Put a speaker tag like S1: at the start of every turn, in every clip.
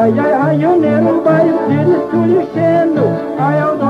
S1: Ai, ai, ai, o Nero vai se destruindo. Ai, ai.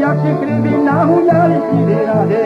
S1: Yakışıklı bir nahu yarışı bir adet